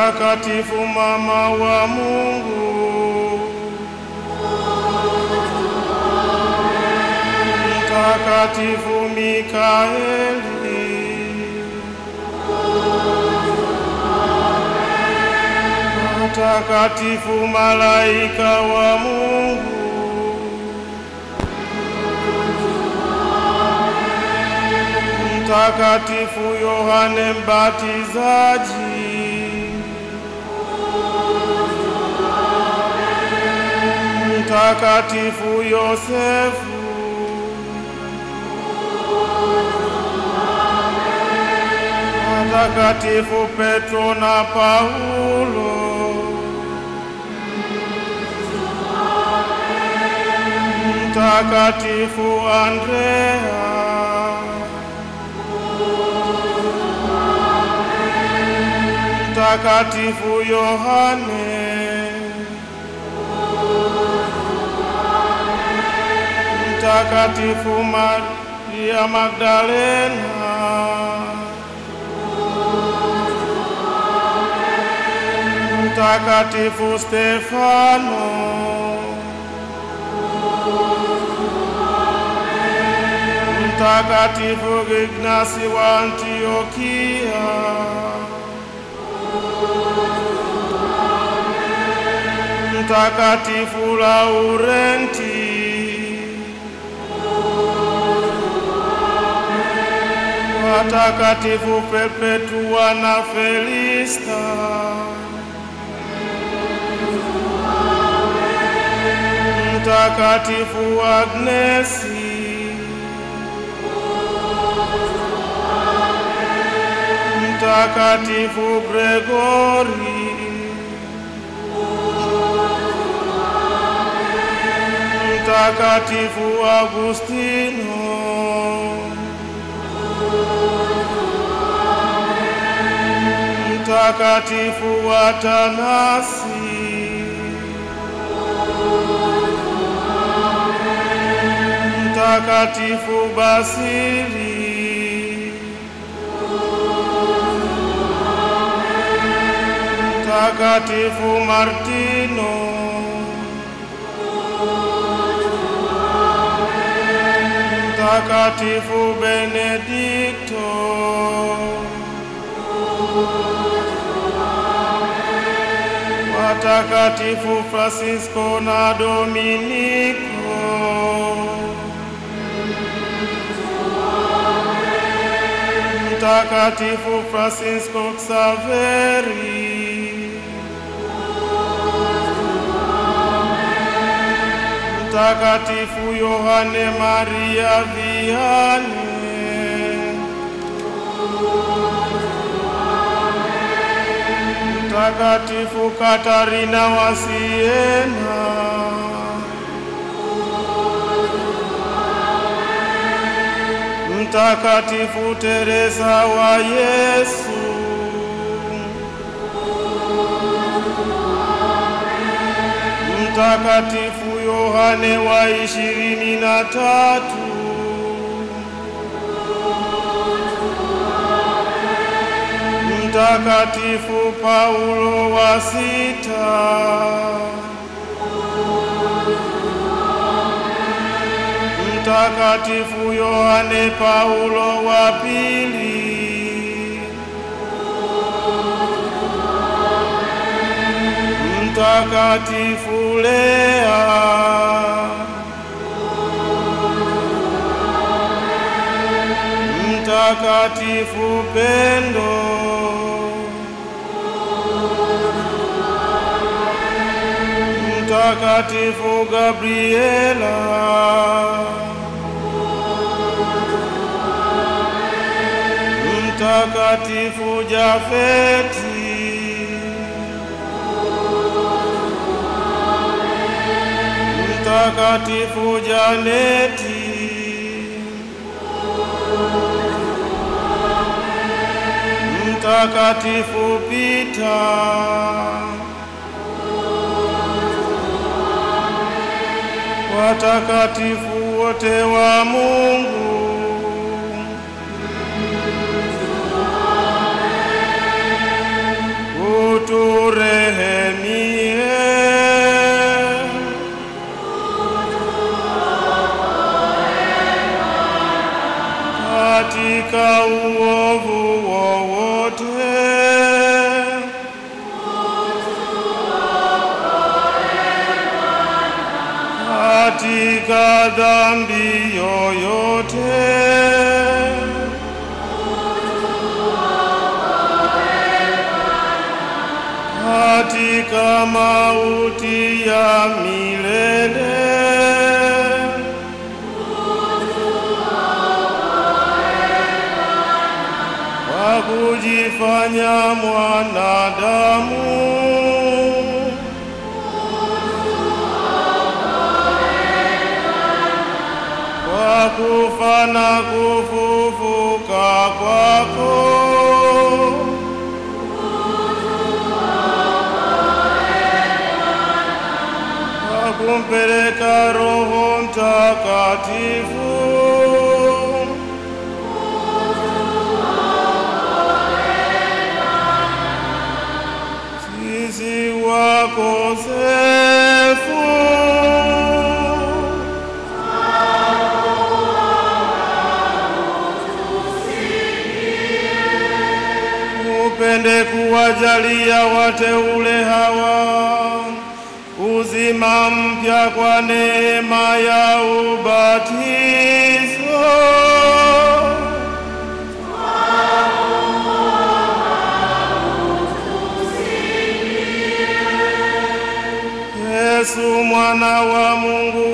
mtakatifu mama wa Mungu, mtakatifu Mikaeli, mtakatifu malaika wa Mungu, mtakatifu Yohane Mbatizaji, mtakatifu Yosefu, watakatifu Petro na Paulo, mtakatifu Andrea, mtakatifu Yohane, mtakatifu Maria Magdalena, mtakatifu Stefano, mtakatifu Ignasi wa Antiokia, mtakatifu Laurenti, watakatifu Perpetua na Felista, mtakatifu Agnesi, mtakatifu Gregori, mtakatifu Agustino, mtakatifu Atanasi, mtakatifu Basili, mtakatifu Martino, mtakatifu Benedikto, watakatifu Fransisko na Dominiko, mtakatifu Fransisko Xaveri, mtakatifu Yohane Maria Mtakatifu Katarina wa Siena, mtakatifu Teresa wa Yesu, mtakatifu Yohane wa ishirini na tatu, mtakatifu Paulo wa sita, mtakatifu Yohane Paulo wa pili, mtakatifu Lea, mtakatifu Pendo, mtakatifu Gabriela, mtakatifu Jafeti, mtakatifu Janeti, mtakatifu Pita, watakatifu wote wa Mungu. Uturehemie. katika uovu katika dhambi yoyote. Katika mauti ya milele. Kwa kujifanya mwanadamu kufa na kufufuka kwako. Kwa kumpeleka Roho Mtakatifu. Sisi wakosefu upende kuwajalia wateule hawa uzima mpya kwa neema ya ubatizo. Yesu mwana wa Mungu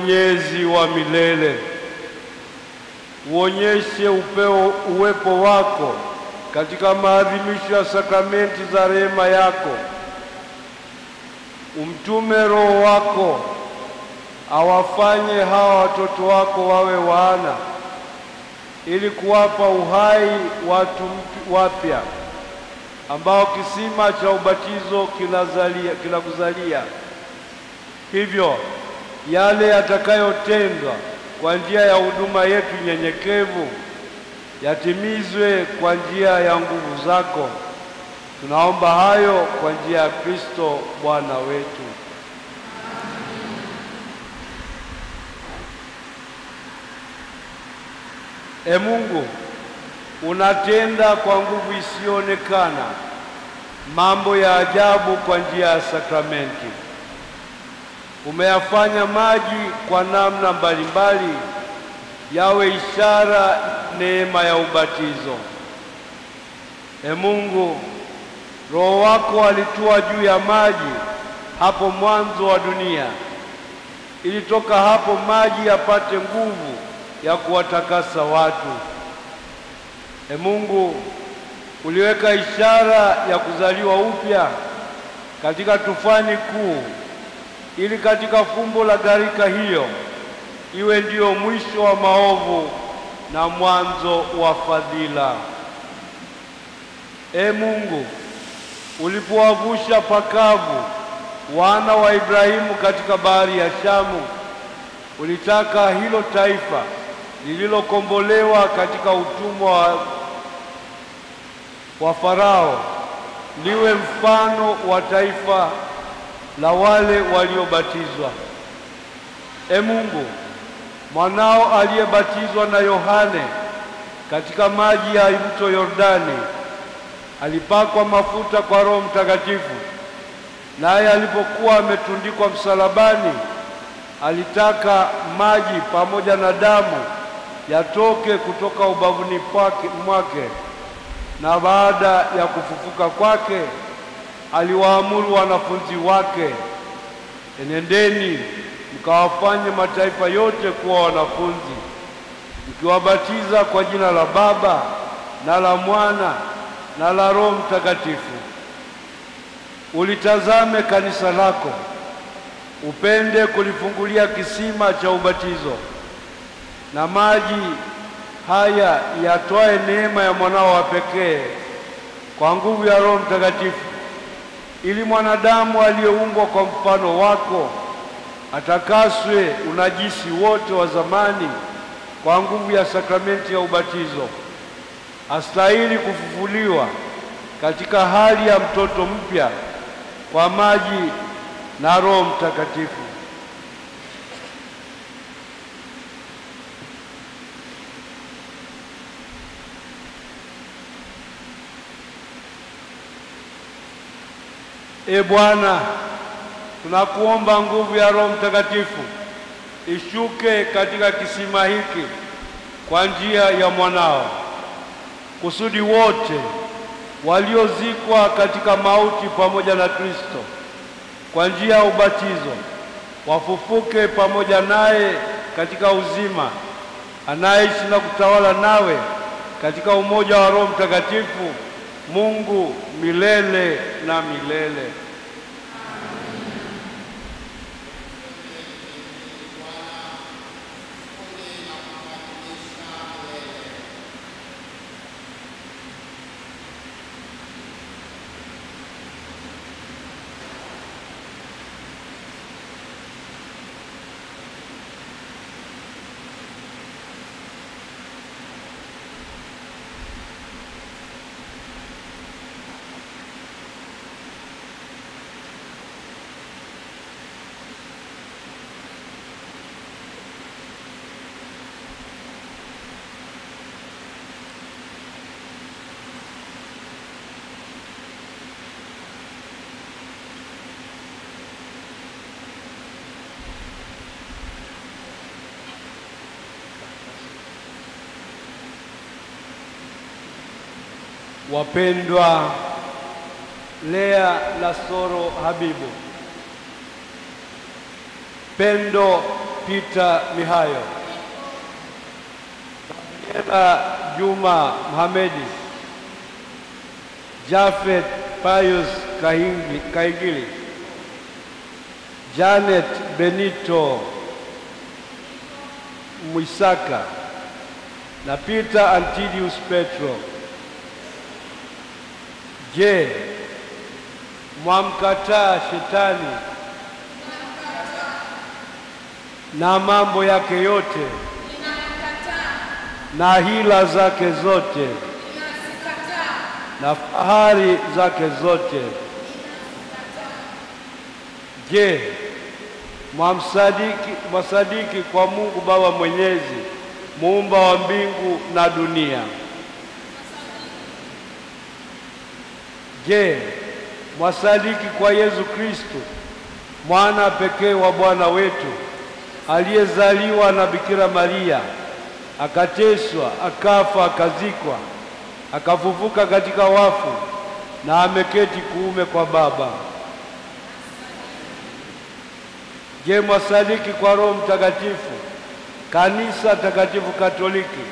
mwenyezi wa milele, uonyeshe upeo uwepo wako katika maadhimisho ya sakramenti za rehema yako. Umtume Roho wako awafanye hawa watoto wako wawe wana, ili kuwapa uhai watu wapya ambao kisima cha ubatizo kinakuzalia Hivyo yale yatakayotendwa kwa njia ya huduma yetu nyenyekevu yatimizwe kwa njia ya nguvu zako. Tunaomba hayo kwa njia ya Kristo Bwana wetu. E Mungu, unatenda kwa nguvu isiyoonekana mambo ya ajabu kwa njia ya sakramenti. Umeyafanya maji kwa namna mbalimbali yawe ishara neema ya ubatizo. E Mungu, Roho wako alitua juu ya maji hapo mwanzo wa dunia, ili toka hapo maji yapate nguvu ya kuwatakasa watu. E Mungu, uliweka ishara ya kuzaliwa upya katika tufani kuu ili katika fumbo la gharika hiyo iwe ndiyo mwisho wa maovu na mwanzo wa fadhila. E Mungu, ulipowavusha pakavu wana wa Ibrahimu katika bahari ya Shamu, ulitaka hilo taifa lililokombolewa katika utumwa wa, wa Farao liwe mfano wa taifa la wale waliobatizwa. E Mungu, mwanao aliyebatizwa na Yohane katika maji ya mto Yordani alipakwa mafuta kwa Roho Mtakatifu, naye alipokuwa ametundikwa msalabani alitaka maji pamoja na damu yatoke kutoka ubavuni mwake. Na baada ya kufufuka kwake, aliwaamuru wanafunzi wake, enendeni mkawafanye mataifa yote kuwa wanafunzi, mkiwabatiza kwa jina la Baba na la Mwana na la Roho Mtakatifu. Ulitazame kanisa lako, upende kulifungulia kisima cha ubatizo na maji haya yatwae neema ya mwanao wa pekee kwa nguvu ya Roho Mtakatifu, ili mwanadamu aliyeumbwa kwa mfano wako atakaswe unajisi wote wa zamani kwa nguvu ya sakramenti ya ubatizo, astahili kufufuliwa katika hali ya mtoto mpya kwa maji na Roho Mtakatifu. E Bwana, tunakuomba nguvu ya Roho Mtakatifu ishuke katika kisima hiki kwa njia ya mwanao, kusudi wote waliozikwa katika mauti pamoja na Kristo kwa njia ya ubatizo wafufuke pamoja naye katika uzima, anayeishi na kutawala nawe katika umoja wa Roho Mtakatifu, Mungu milele na milele. Wapendwa, Lea Lasoro Habibu, Pendo Peter Mihayo, Gabriela Juma mhamedi Jafet Pius Kaigili, Janet Benito Mwisaka. Na Peter Antidius Petro. Je, mwamkataa shetani na mambo yake yote na hila zake zote na fahari zake zote? Je, mwamsadiki mwasadiki kwa Mungu Baba Mwenyezi, muumba wa mbingu na dunia? Je, mwasadiki kwa Yesu Kristo mwana pekee wa Bwana wetu aliyezaliwa na Bikira Maria akateswa, akafa, akazikwa, akafufuka katika wafu na ameketi kuume kwa Baba? Je, mwasadiki kwa Roho Mtakatifu, kanisa takatifu Katoliki,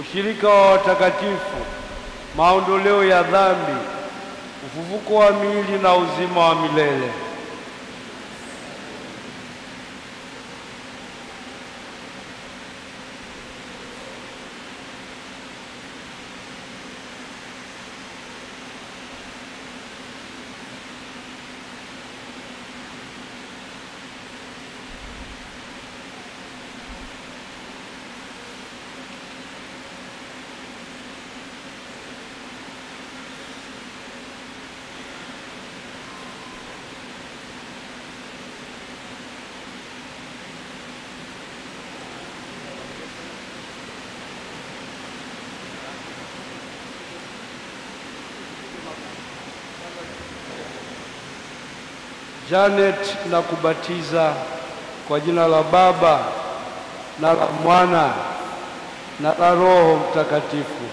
ushirika wa watakatifu, maondoleo ya dhambi, ufufuko wa miili na uzima wa milele? Janet na kubatiza kwa jina la Baba na la Mwana na la Roho Mtakatifu.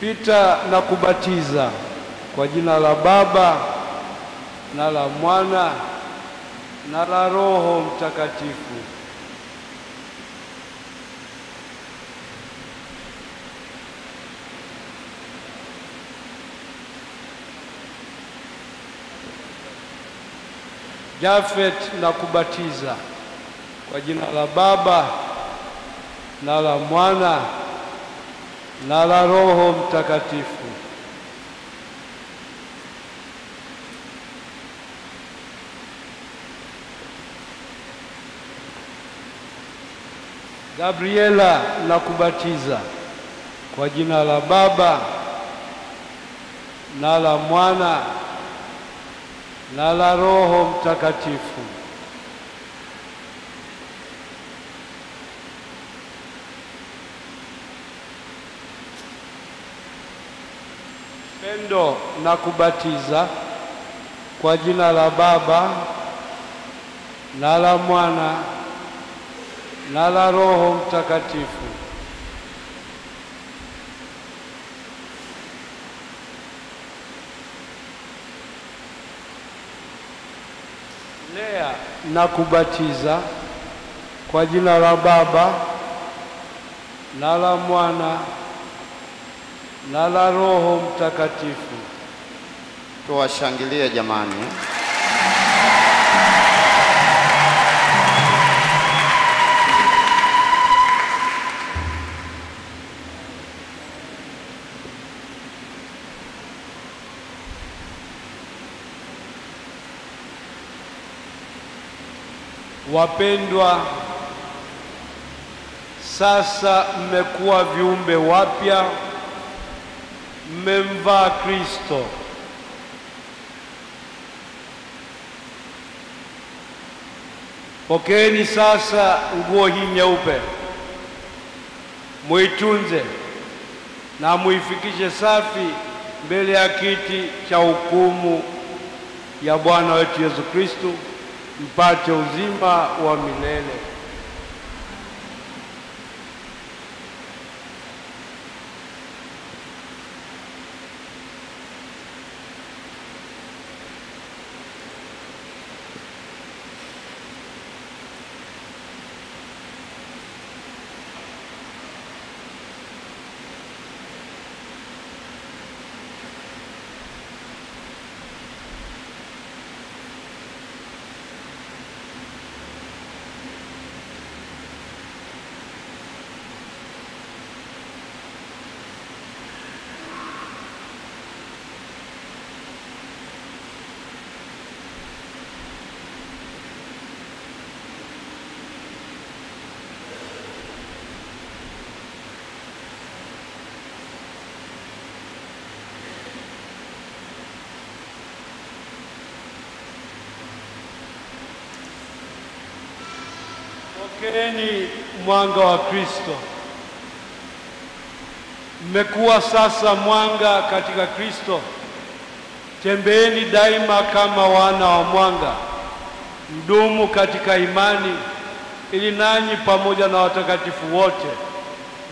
Pita na kubatiza kwa jina la Baba na la Mwana na la Roho Mtakatifu. Jafet na kubatiza kwa jina la Baba na la Mwana na la Roho Mtakatifu. Gabriela na kubatiza kwa jina la Baba na la Mwana na la Roho Mtakatifu. Pendo na kubatiza kwa jina la Baba na la Mwana na la Roho Mtakatifu. Lea na kubatiza kwa jina la Baba na la Mwana na la Roho Mtakatifu. Tuwashangilie jamani. Wapendwa, sasa mmekuwa viumbe wapya, mmemvaa Kristo. Pokeeni sasa nguo hii nyeupe, muitunze na muifikishe safi mbele ya kiti cha hukumu ya Bwana wetu Yesu Kristo, mpate uzima wa milele. Pokeeni mwanga wa Kristo. Mmekuwa sasa mwanga katika Kristo. Tembeeni daima kama wana wa mwanga, mdumu katika imani, ili nanyi pamoja na watakatifu wote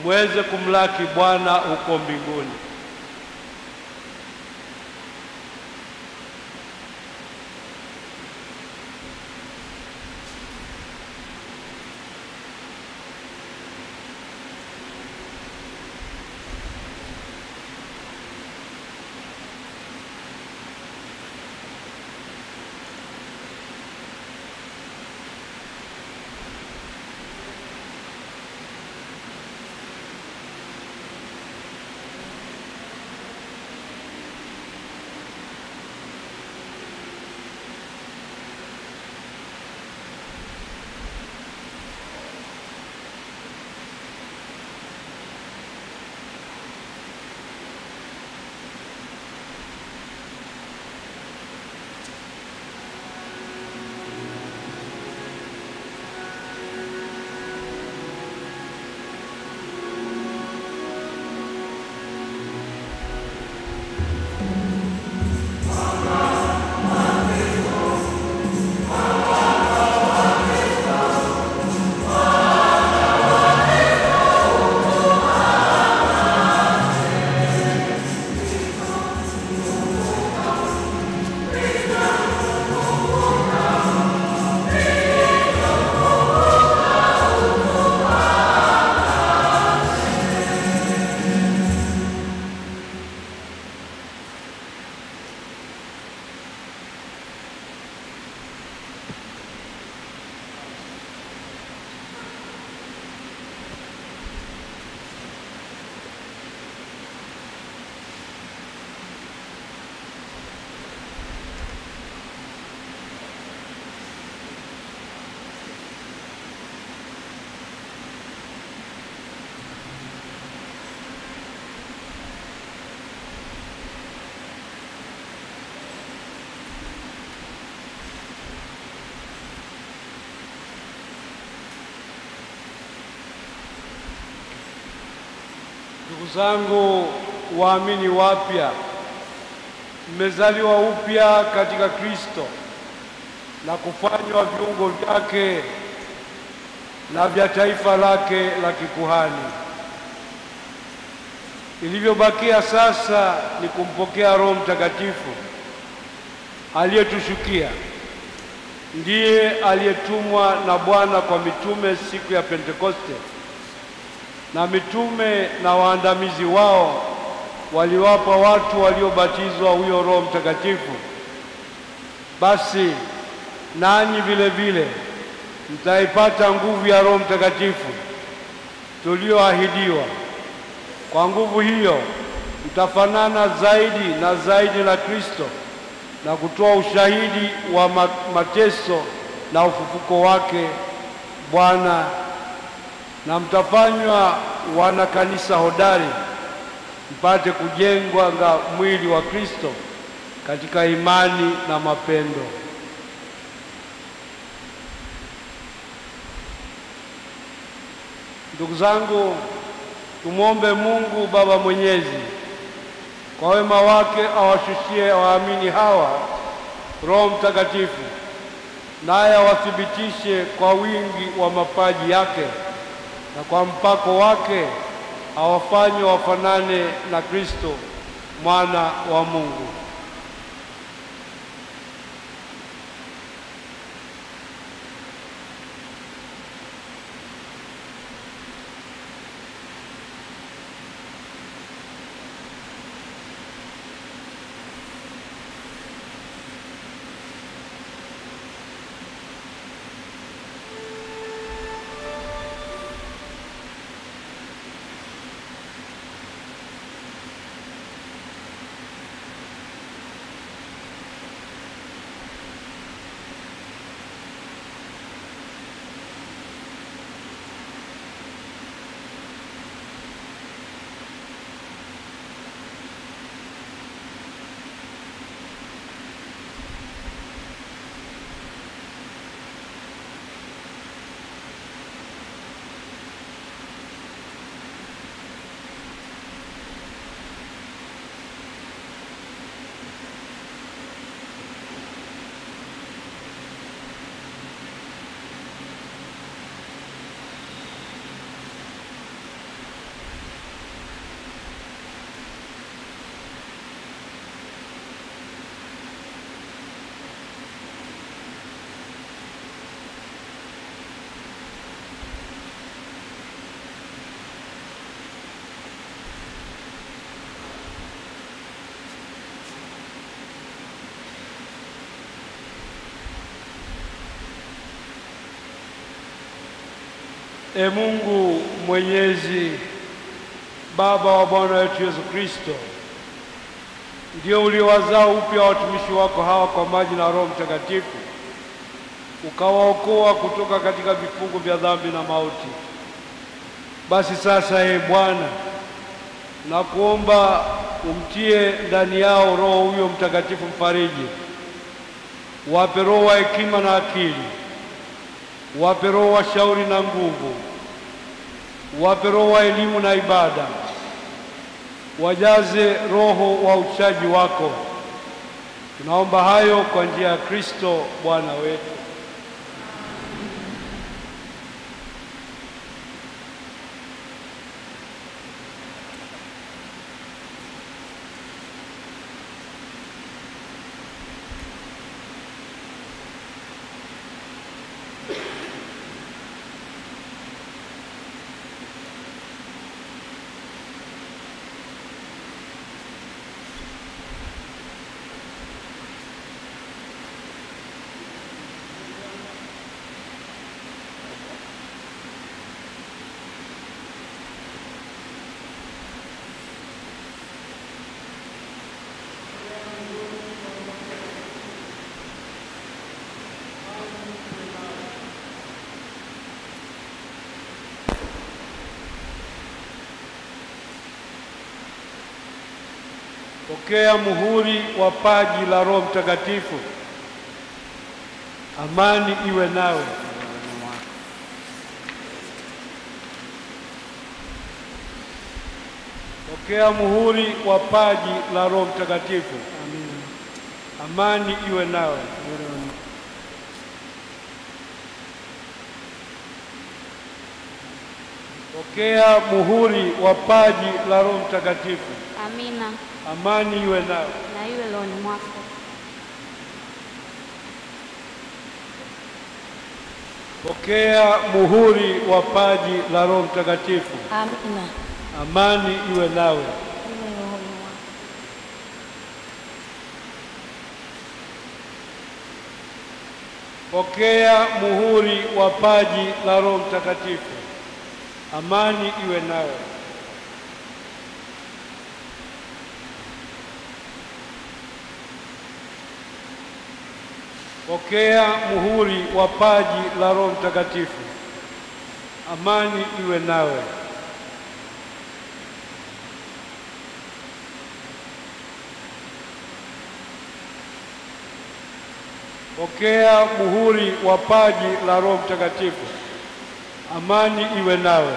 muweze kumlaki Bwana huko mbinguni. Ndugu zangu waamini wapya, mmezaliwa upya katika Kristo na kufanywa viungo vyake na vya taifa lake la kikuhani. Ilivyobakia sasa ni kumpokea Roho Mtakatifu aliyetushukia. Ndiye aliyetumwa na Bwana kwa mitume siku ya Pentekoste, na mitume na waandamizi wao waliwapa watu waliobatizwa huyo Roho Mtakatifu. Basi nanyi vile vile mtaipata nguvu ya Roho Mtakatifu tulioahidiwa. Kwa nguvu hiyo mtafanana zaidi na zaidi na Kristo na kutoa ushahidi wa mateso na ufufuko wake Bwana, na mtafanywa wana kanisa hodari, mpate kujengwa nga mwili wa Kristo katika imani na mapendo. Ndugu zangu, tumwombe Mungu Baba Mwenyezi kwa wema wake awashushie waamini hawa Roho Mtakatifu, naye awathibitishe kwa wingi wa mapaji yake, na kwa mpako wake awafanye wafanane na Kristo mwana wa Mungu. E Mungu Mwenyezi, Baba wa Bwana wetu Yesu Kristo, ndio uliowazaa upya watumishi wako hawa kwa maji na Roho Mtakatifu, ukawaokoa kutoka katika vifungo vya dhambi na mauti. Basi sasa, e Bwana, nakuomba umtie ndani yao Roho huyo Mtakatifu mfariji, wape roho wa hekima na akili wape roho wa shauri na nguvu, wape roho wa elimu na ibada, wajaze roho wa uchaji wako. Tunaomba hayo kwa njia ya Kristo Bwana wetu. Pokea muhuri wa paji la Roho Mtakatifu. Amani iwe nawe. Pokea muhuri wa paji la Roho Mtakatifu. Amani iwe nawe. Pokea muhuri wa paji la Roho Mtakatifu. Amina. Amani iwe nawe. Na iwe rohoni mwako. Pokea muhuri wa paji la Roho Mtakatifu. Amina. Amani iwe nawe. Iwe. Pokea muhuri wa paji la Roho Mtakatifu. Amani iwe nawe. Pokea muhuri wa paji la Roho Mtakatifu. Amani iwe nawe. Pokea muhuri wa paji la Roho Mtakatifu. Amani iwe nawe.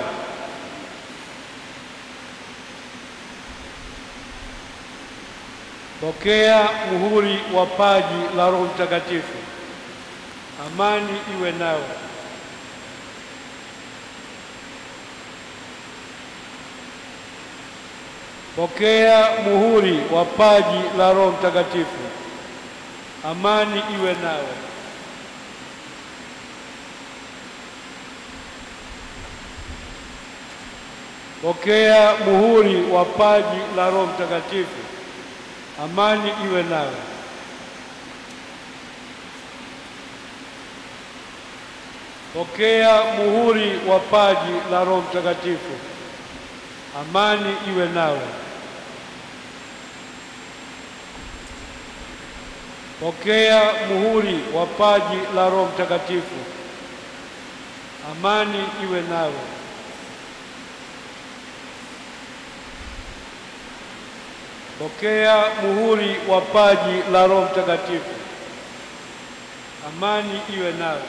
Pokea muhuri wa paji la Roho Mtakatifu. Amani iwe nawe. Pokea muhuri wa paji la Roho Mtakatifu. Amani iwe nawe. Pokea muhuri wa paji la Roho Mtakatifu. Amani iwe nawe. Pokea muhuri wa paji la Roho Mtakatifu. Amani iwe nawe. Pokea muhuri wa paji la Roho Mtakatifu. Amani iwe nawe. Pokea muhuri wa paji la Roho Mtakatifu. Amani iwe nawe.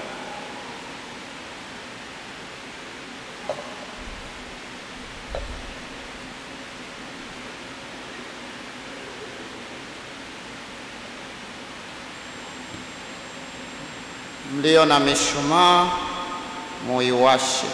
Mlio na mishumaa muiwashe.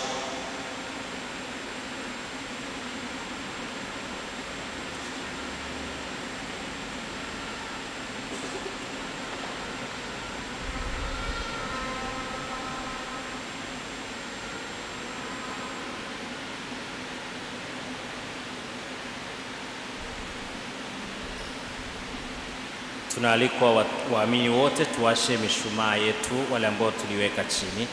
Tunaalikwa waamini wote tuwashe mishumaa yetu, wale ambao tuliweka chini.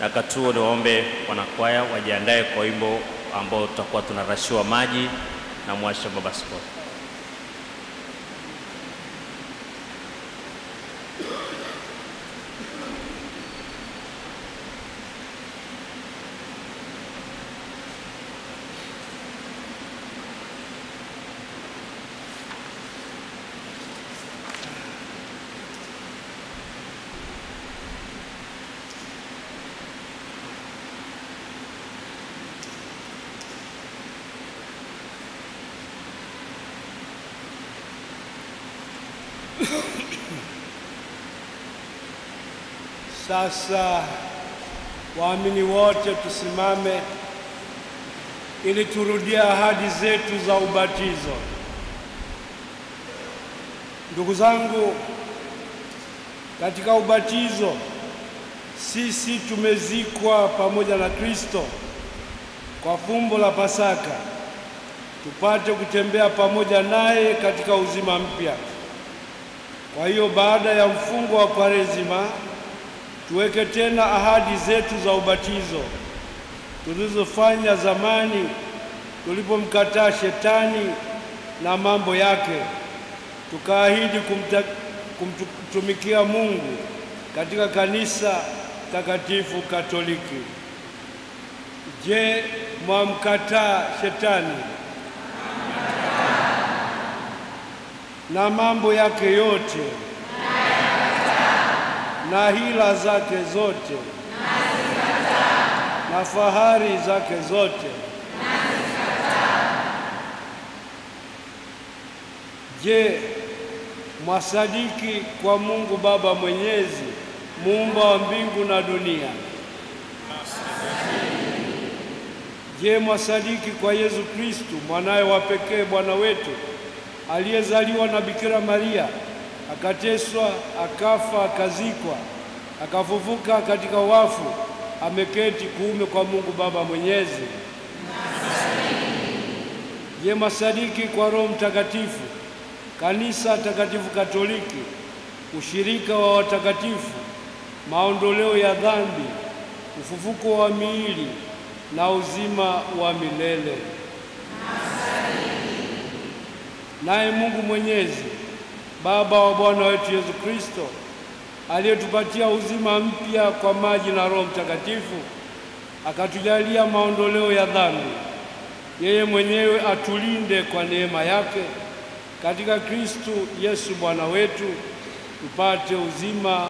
Na katuo niwaombe wanakwaya wajiandae kwa wimbo ambao tutakuwa tunarashiwa maji na mwasha baba askofu. Sasa waamini wote tusimame ili turudie ahadi zetu za ubatizo. Ndugu zangu, katika ubatizo sisi tumezikwa pamoja na Kristo kwa fumbo la Pasaka, tupate kutembea pamoja naye katika uzima mpya. Kwa hiyo baada ya mfungo wa Kwaresima tuweke tena ahadi zetu za ubatizo tulizofanya zamani tulipomkataa shetani na mambo yake, tukaahidi kumtumikia Mungu katika kanisa takatifu Katoliki. Je, mwamkataa shetani? Na mambo yake yote na hila zake zote na fahari zake zote. Je, mwasadiki kwa Mungu Baba Mwenyezi, muumba wa mbingu na dunia? Je, mwasadiki kwa Yesu Kristu mwanaye wa pekee Bwana wetu aliyezaliwa na Bikira Maria akateswa, akafa, akazikwa, akafufuka katika wafu, ameketi kuume kwa Mungu Baba Mwenyezi? Je, masadiki kwa Roho Mtakatifu, kanisa takatifu Katoliki, ushirika wa watakatifu, maondoleo ya dhambi, ufufuko wa miili na uzima wa milele. Naye Mungu Mwenyezi, Baba wa Bwana wetu Yesu Kristo, aliyetupatia uzima mpya kwa maji na Roho Mtakatifu, akatujalia maondoleo ya dhambi, yeye mwenyewe atulinde kwa neema yake katika Kristo Yesu Bwana wetu, tupate uzima